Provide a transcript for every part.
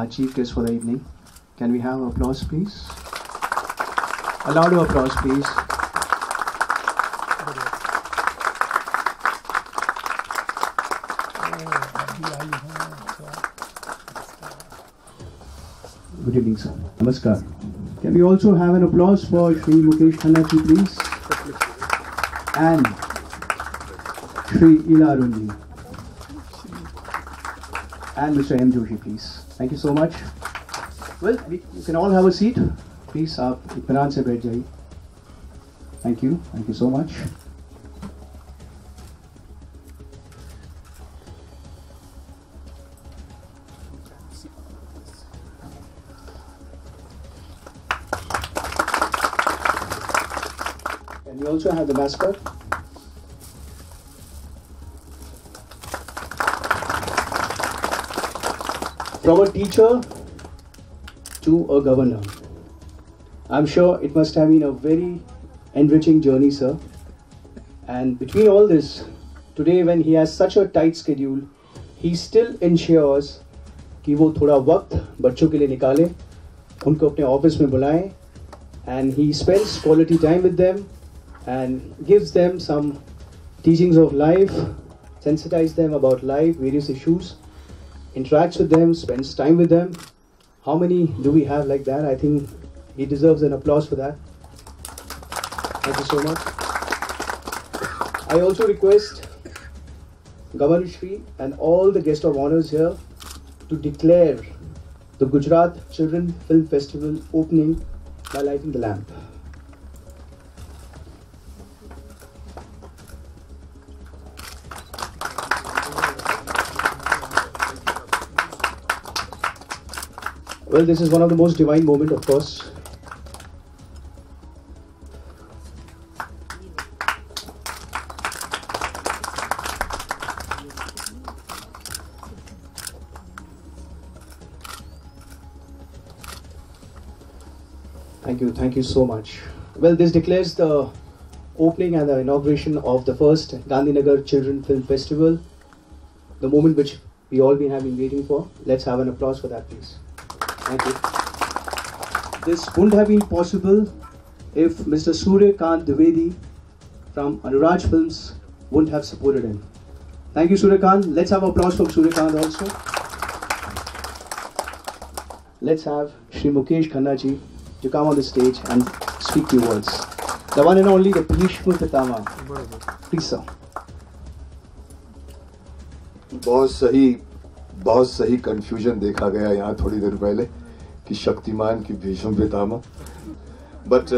our chief guest for the evening. Can we have applause, please? A loud applause, please. Good evening, sir. Namaskar. Can we also have an applause for Shri Mukesh Khannaji, please? And Shri Ila And Mr. M. Joshi, please. Thank you so much. Well, we, you can all have a seat. Please, आप इत्मीनान से बैठ जाइए. Thank you. Thank you so much. And we also have the mascot. From a teacher to a governor. I'm sure it must have been a very enriching journey, sir. And between all this, today when he has such a tight schedule, he still ensures कि वो थोड़ा वक्त बच्चों के लिए निकाले उनको अपने ऑफिस में बुलाएं and he spends quality time with them and gives them some teachings of life, sensitize them about life, various issues, interacts with them, spends time with them. How many do we have like that? I think he deserves an applause for that. Thank you so much. I also request Governor Shri and all the guest of honors here to declare the Gujarat Children Film Festival opening by lighting the lamp. Well, this is one of the most divine moment, of course. Thank you, thank you so much. Well, this declares the opening and the inauguration of the first Gandhinagar Children Film Festival, the moment which we all been having waiting for. Let's have an applause for that, please. Thank you. This wouldn't have been possible if Mr. Surya Kant Dwivedi from Anuraj Films wouldn't have supported him. Thank you, Surya Kant. Let's have applause for Surya Kant also. Let's have Shri Mukesh Khanna ji to come on the stage and speak few words. The one and only the Bhishma Pitama. Please, sir. बहुत सही बहुत सही confusion देखा गया यहाँ थोड़ी देर पहले कि शक्तिमान की Bhishma Pitamah but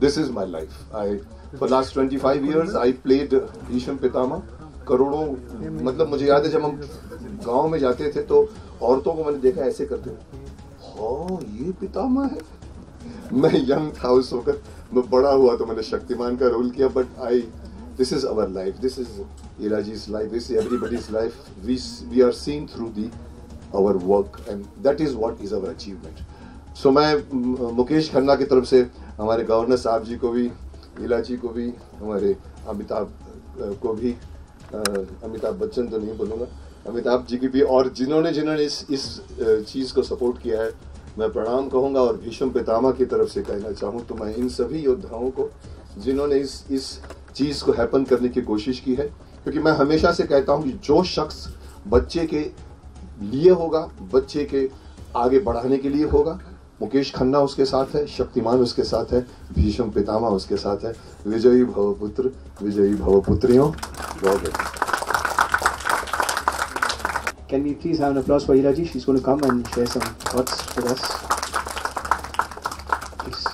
this is my life I for last 25 years I played Bhishma Pitamah करोड़ों मतलब मुझे याद है जब हम गाँव में जाते थे तो औरतों को मैंने देखा ऐसे करते हाँ ये पितामह है। मैं यंग था उस वक्त। मैं बड़ा हुआ तो मैंने शक्तिमान का रोल किया but I this is our life this is Iraji's life this is everybody's life. We we are seen through the our work, and that is what is our achievement. So मैं मुकेश खन्ना की तरफ़ से, हमारे governor साहब जी को भी, लीला जी को भी, हमारे अमिताभ को भी अमिताभ बच्चन तो नहीं बोलूँगा, अमिताभ जी की भी, और जिन्होंने जिन्होंने इस इस चीज़ को सपोर्ट किया है, मैं प्रणाम कहूँगा और भीष्म पितामा की तरफ़ से कहना चाहूँ तो मैं इन सभी योद्धाओं को, जिन्होंने इस इस चीज़ को हैपन करने की कोशिश की है, क्योंकि मैं हमेशा से कहता हूँ कि जो शख्स बच्चे के लिए होगा बच्चे के आगे बढ़ाने के लिए होगा मुकेश खन्ना उसके साथ है शक्तिमान उसके साथ है भीष्म पितामह उसके साथ है विजयी भवपुत्र विजयी भवपुत्रियों बहुत Can we please have an applause for Iraji? She's going to come and share some thoughts with us. Please.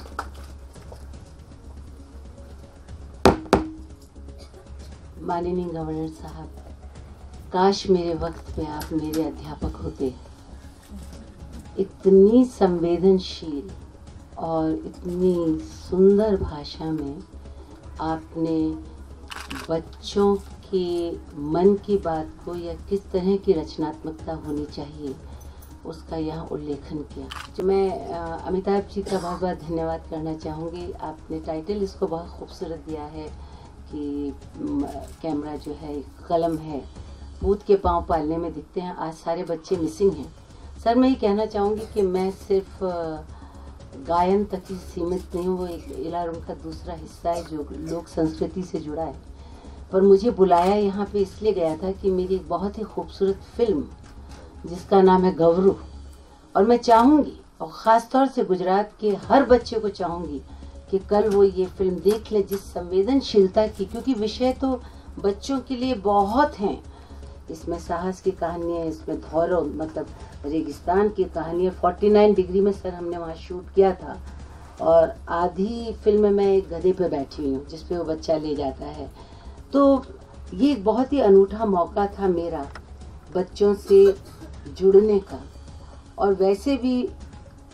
माननीय गवर्नर साहब काश मेरे वक्त में आप मेरे अध्यापक होते। इतनी संवेदनशील और इतनी सुंदर भाषा में आपने बच्चों के मन की बात को या किस तरह की रचनात्मकता होनी चाहिए, उसका यहाँ उल्लेखन किया। जो मैं अमिताभ जी का बहुत बहुत धन्यवाद करना चाहूँगी। आपने टाइटल इसको बहुत खूबसूरत दिया है कि कैमरा जो है कलम है। भूत के पाँव पालने में दिखते हैं। आज सारे बच्चे मिसिंग हैं। सर, मैं ये कहना चाहूँगी कि मैं सिर्फ़ गायन तक ही सीमित नहीं हूँ। वो एक इलार उनका दूसरा हिस्सा है जो लोक संस्कृति से जुड़ा है। पर मुझे बुलाया यहाँ पे इसलिए गया था कि मेरी एक बहुत ही खूबसूरत फ़िल्म, जिसका नाम है गवरू। और मैं चाहूँगी, और ख़ास तौर से गुजरात के हर बच्चे को चाहूँगी कि कल वो ये फ़िल्म देख ले, जिस संवेदनशीलता की, क्योंकि विषय तो बच्चों के लिए बहुत हैं। इसमें साहस की कहानी है, इसमें धौरव मतलब रेगिस्तान की कहानी है। 49 डिग्री में सर हमने वहाँ शूट किया था और आधी फ़िल्म में मैं एक गधे पे बैठी हुई हूँ जिसपे वो बच्चा ले जाता है। तो ये एक बहुत ही अनूठा मौका था मेरा बच्चों से जुड़ने का। और वैसे भी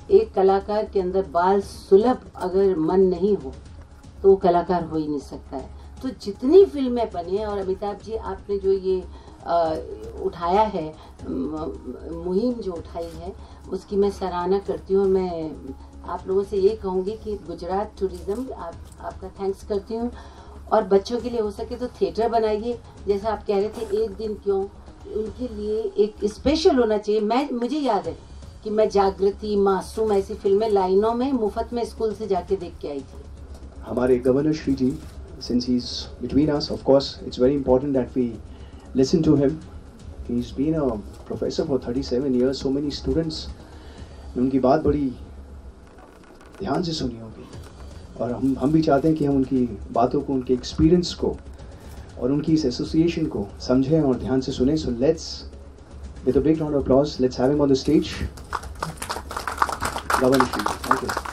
एक कलाकार के अंदर बाल सुलभ अगर मन नहीं हो तो वो कलाकार हो ही नहीं सकता है। तो जितनी फ़िल्में बनी हैं, और अमिताभ जी, आपने जो ये उठाया है मुहिम जो उठाई है, उसकी मैं सराहना करती हूँ मैं आप लोगों से ये कहूँगी कि गुजरात टूरिज़्म आप, आपका थैंक्स करती हूँ। और बच्चों के लिए हो सके तो थिएटर बनाइए। जैसा आप कह रहे थे, एक दिन क्यों? उनके लिए एक स्पेशल होना चाहिए। मैं, मुझे याद है कि मैं जागृति, मासूम ऐसी फ़िल्में लाइनों में, मुफ़्त में स्कूल से जाके देख के आई थी। हमारे governor Shri ji since he's between us, of course, it's very important that we listen to him. He's been a professor for 37 years. So many students, उनकी बात बड़ी ध्यान से सुनी होगी। और हम हम भी चाहते हैं कि हम उनकी बातों को, उनके एक्सपीरियंस को और उनकी इस एसोसिएशन को समझें और ध्यान से सुने। So let's with a big round of applause let's have him on the stage governor thank you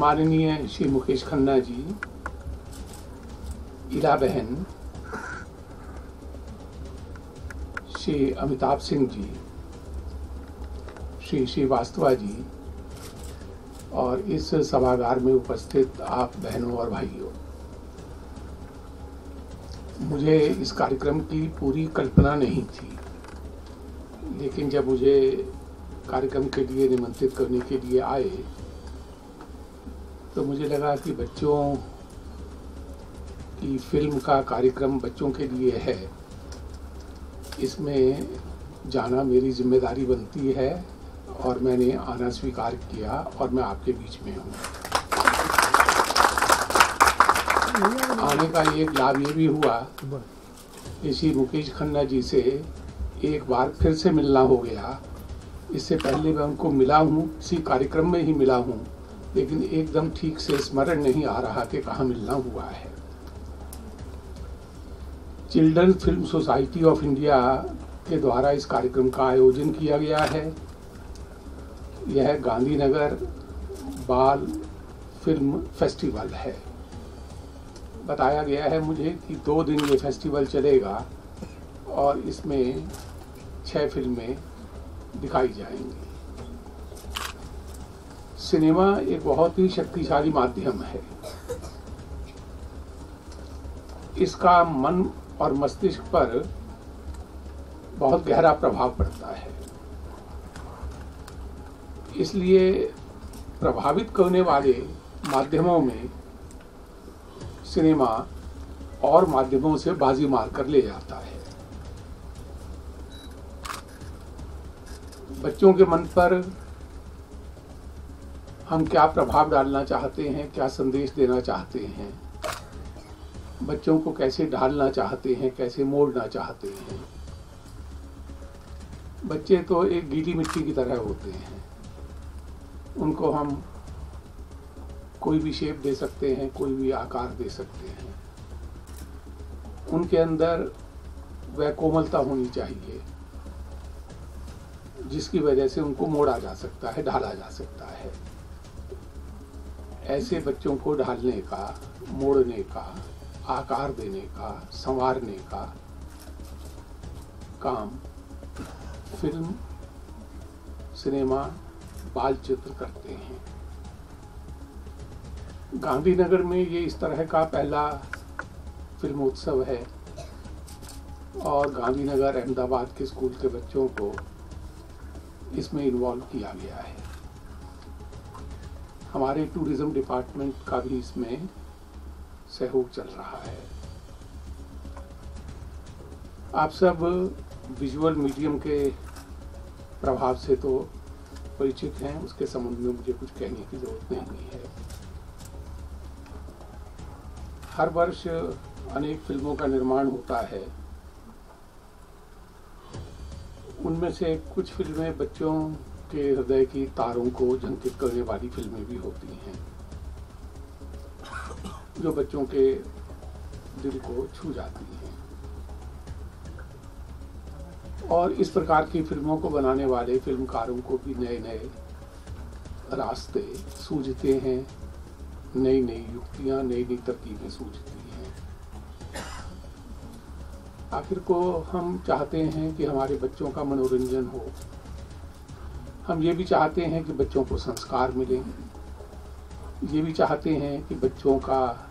सम्माननीय श्री मुकेश खन्ना जी, इला बहन, श्री अमिताभ सिंह जी, श्री श्रीवास्तवा जी, और इस सभागार में उपस्थित आप बहनों और भाइयों, मुझे इस कार्यक्रम की पूरी कल्पना नहीं थी, लेकिन जब मुझे कार्यक्रम के लिए निमंत्रित करने के लिए आए तो मुझे लगा कि बच्चों की फ़िल्म का कार्यक्रम बच्चों के लिए है। इसमें जाना मेरी ज़िम्मेदारी बनती है और मैंने आना स्वीकार किया और मैं आपके बीच में हूँ। आने का एक लाभ ये भी हुआ इसी मुकेश खन्ना जी से एक बार फिर से मिलना हो गया। इससे पहले मैं उनको मिला हूँ, इसी कार्यक्रम में ही मिला हूँ। लेकिन एकदम ठीक से स्मरण नहीं आ रहा कि कहाँ मिलना हुआ है। Children film society of India के द्वारा इस कार्यक्रम का आयोजन किया गया है। यह गांधीनगर बाल फ़िल्म फेस्टिवल है। बताया गया है मुझे कि दो दिन ये फेस्टिवल चलेगा और इसमें छह फ़िल्में दिखाई जाएँगी। सिनेमा एक बहुत ही शक्तिशाली माध्यम है। इसका मन और मस्तिष्क पर बहुत गहरा प्रभाव पड़ता है। इसलिए प्रभावित करने वाले माध्यमों में सिनेमा और माध्यमों से बाजी मार कर ले जाता है। बच्चों के मन पर हम क्या प्रभाव डालना चाहते हैं, क्या संदेश देना चाहते हैं? बच्चों को कैसे ढालना चाहते हैं, कैसे मोड़ना चाहते हैं? बच्चे तो एक गीली मिट्टी की तरह होते हैं। उनको हम कोई भी शेप दे सकते हैं, कोई भी आकार दे सकते हैं। उनके अंदर वह कोमलता होनी चाहिए, जिसकी वजह से उनको मोड़ा जा सकता है, ढाला जा सकता है। ऐसे बच्चों को ढालने का, मोड़ने का, आकार देने का, संवारने का काम फ़िल्म, सिनेमा बाल चित्र करते हैं। गांधीनगर में ये इस तरह का पहला फिल्मोत्सव है और गांधीनगर, अहमदाबाद के स्कूल के बच्चों को इसमें इन्वॉल्व किया गया है। हमारे टूरिज़्म डिपार्टमेंट का भी इसमें सहयोग चल रहा है। आप सब विजुअल मीडियम के प्रभाव से तो परिचित हैं, उसके संबंध में मुझे कुछ कहने की ज़रूरत नहीं है। हर वर्ष अनेक फ़िल्मों का निर्माण होता है। उनमें से कुछ फ़िल्में बच्चों के हृदय की तारों को झंकित करने वाली फ़िल्में भी होती हैं, जो बच्चों के दिल को छू जाती हैं। और इस प्रकार की फ़िल्मों को बनाने वाले फिल्मकारों को भी नए नए रास्ते सूझते हैं नई नई युक्तियाँ नई नई तरकीबें सूझती हैं। आखिर को हम चाहते हैं कि हमारे बच्चों का मनोरंजन हो। हम ये भी चाहते हैं कि बच्चों को संस्कार मिले। ये भी चाहते हैं कि बच्चों का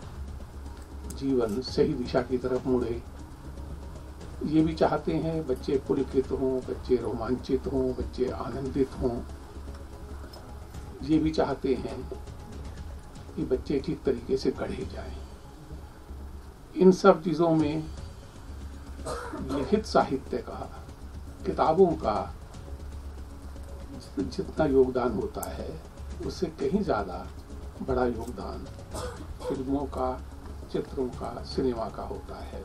जीवन सही दिशा की तरफ़ मुड़े। ये भी चाहते हैं बच्चे पुलकित हों, बच्चे रोमांचित हों, बच्चे आनंदित हों। ये भी चाहते हैं कि बच्चे ठीक तरीके से गढ़े जाएँ। इन सब चीज़ों में लिखित साहित्य का, किताबों का जितना योगदान होता है, उससे कहीं ज़्यादा बड़ा योगदान फ़िल्मों का, चित्रों का, सिनेमा का होता है।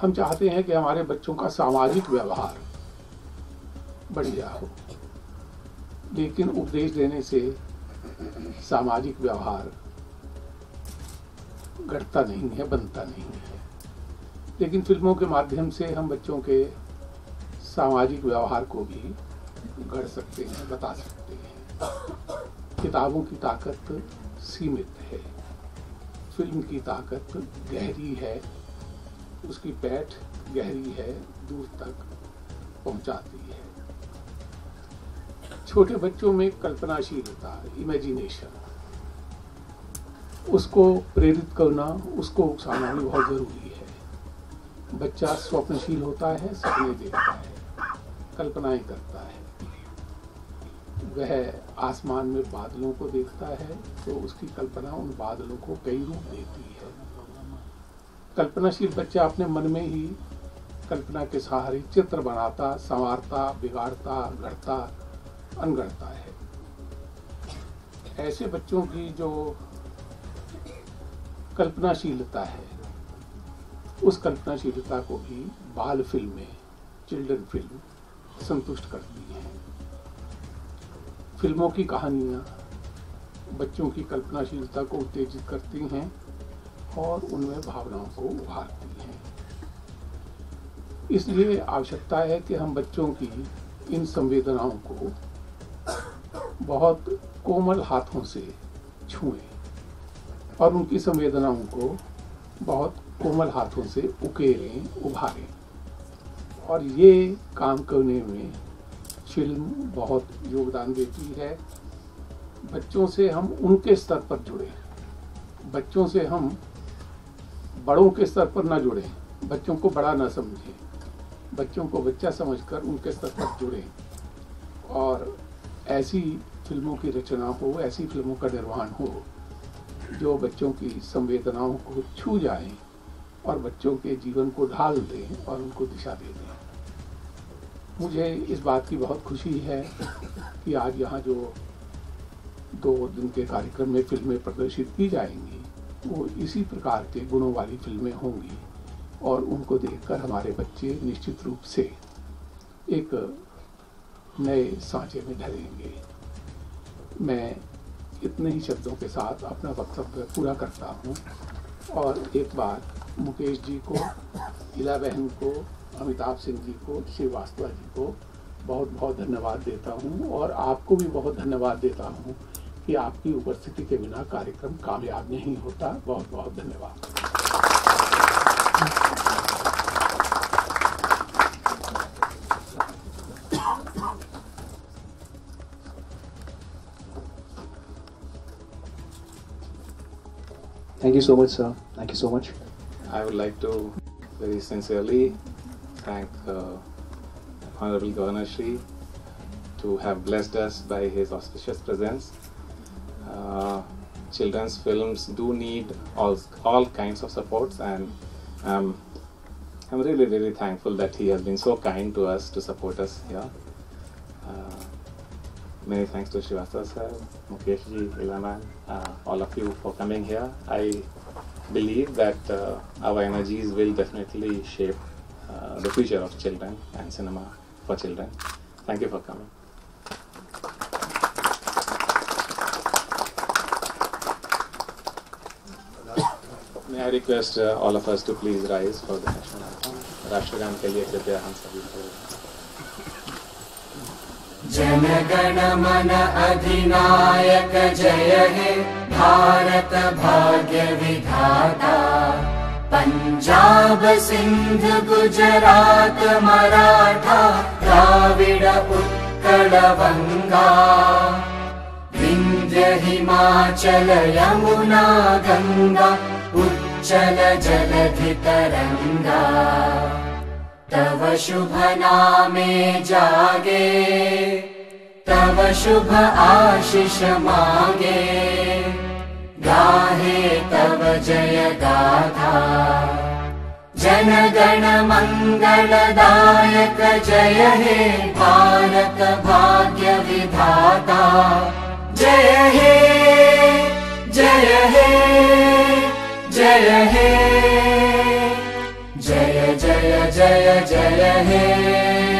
हम चाहते हैं कि हमारे बच्चों का सामाजिक व्यवहार बढ़िया हो, लेकिन उपदेश देने से सामाजिक व्यवहार घटता नहीं है, बनता नहीं है। लेकिन फ़िल्मों के माध्यम से हम बच्चों के सामाजिक व्यवहार को भी गढ़ सकते हैं, बता सकते हैं। किताबों की ताकत सीमित है, फ़िल्म की ताकत गहरी है, उसकी पैठ गहरी है, दूर तक पहुंचाती है। छोटे बच्चों में कल्पनाशीलता इमेजिनेशन उसको प्रेरित करना, उसको उकसाना भी बहुत ज़रूरी है। बच्चा स्वप्नशील होता है, सपने देखता है। कल्पनाएँ करता है। वह आसमान में बादलों को देखता है तो उसकी कल्पना उन बादलों को कई रूप देती है। कल्पनाशील बच्चा अपने मन में ही कल्पना के सहारे चित्र बनाता, संवारता, बिगाड़ता, गढ़ता, अनगढ़ता है। ऐसे बच्चों की जो कल्पनाशीलता है, उस कल्पनाशीलता को भी बाल फ़िल्में, चिल्ड्रन फ़िल्म संतुष्ट करती हैं। फ़िल्मों की कहानियाँ, बच्चों की कल्पनाशीलता को उत्तेजित करती हैं और उनमें भावनाओं को उभारती हैं। इसलिए आवश्यकता है कि हम बच्चों की इन संवेदनाओं को बहुत कोमल हाथों से छुएँ और उनकी संवेदनाओं को बहुत कोमल हाथों से उकेरें, उभारें। और ये काम करने में फ़िल्म बहुत योगदान देती है। बच्चों से हम उनके स्तर पर जुड़े बच्चों से हम बड़ों के स्तर पर ना जुड़े बच्चों को बड़ा ना समझें। बच्चों को बच्चा समझकर उनके स्तर पर जुड़े और ऐसी फ़िल्मों की रचना हो, ऐसी फ़िल्मों का निर्माण हो, जो बच्चों की संवेदनाओं को छू जाए और बच्चों के जीवन को ढाल दें और उनको दिशा दे दें। मुझे इस बात की बहुत खुशी है कि आज यहाँ जो दो दिन के कार्यक्रम में फ़िल्में प्रदर्शित की जाएँगी, वो इसी प्रकार के गुणों वाली फ़िल्में होंगी और उनको देखकर हमारे बच्चे निश्चित रूप से एक नए सांचे में ढलेंगे। मैं इतने ही शब्दों के साथ अपना वक्तव्य पूरा करता हूँ और एक बार मुकेश जी को इला बहन को अमिताभ सिंह जी को श्रीवास्तव जी को बहुत बहुत धन्यवाद देता हूँ और आपको भी बहुत धन्यवाद देता हूँ कि आपकी उपस्थिति के बिना कार्यक्रम कामयाब नहीं होता बहुत बहुत धन्यवाद Thank you so much, sir. Thank you so much. I would like to very sincerely thank Honorable Governor Shri to have blessed us by his auspicious presence. Uh, children's films do need all, all kinds of supports and um, I'm really really thankful that he has been so kind to us to support us here. Uh, many thanks to Shivasa sir, Mukesh ji, Ilaman, uh, all of you for coming here. I believe that uh, our energies will definitely shape uh, the future of children and cinema for children. Thank you for coming. May I request uh, all of us to please rise for the national anthem. राष्ट्रगान के लिए कृपया हम सभी को जनगण मन अधिनायक जय हे भारत भाग्य विधाता पंजाब सिंध गुजरात मराठा द्राविड उत्कल बंगा विंध्य हिमाचल यमुना गंगा उच्चल जलधि तरंगा तव शुभ नामे जागे तव शुभ आशिष मागे गाहे तव जन गण मंगलदायक जय हे भारत भाग्य विधाता। जय हे जय हे जय हे। जय जय जय जय हे